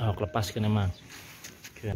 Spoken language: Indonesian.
Oh, lepas kan emang. Okay.